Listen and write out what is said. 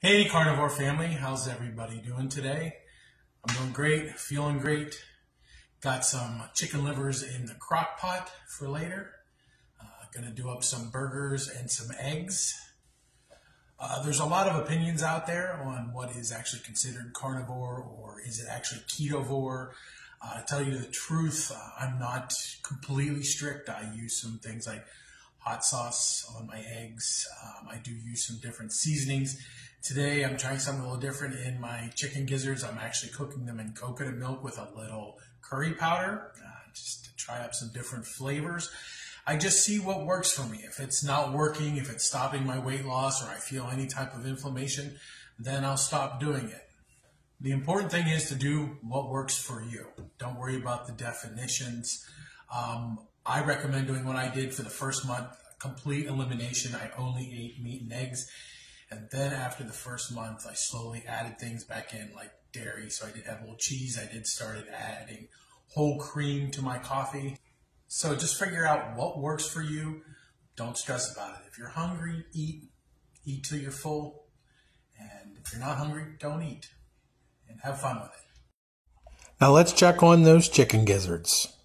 Hey, carnivore family, how's everybody doing today? I'm doing great, feeling great. Got some chicken livers in the crock pot for later. Uh, gonna do up some burgers and some eggs. Uh, there's a lot of opinions out there on what is actually considered carnivore or is it actually ketovore. Uh, to tell you the truth, uh, I'm not completely strict. I use some things like hot sauce on my eggs. Um, I do use some different seasonings. Today I'm trying something a little different in my chicken gizzards. I'm actually cooking them in coconut milk with a little curry powder uh, just to try up some different flavors. I just see what works for me. If it's not working, if it's stopping my weight loss or I feel any type of inflammation, then I'll stop doing it. The important thing is to do what works for you. Don't worry about the definitions. Um, I recommend doing what I did for the first month, complete elimination. I only ate meat and eggs. And then after the first month, I slowly added things back in like dairy. So I did have little cheese. I did started adding whole cream to my coffee. So just figure out what works for you. Don't stress about it. If you're hungry, eat. Eat till you're full. And if you're not hungry, don't eat. And have fun with it. Now let's check on those chicken gizzards.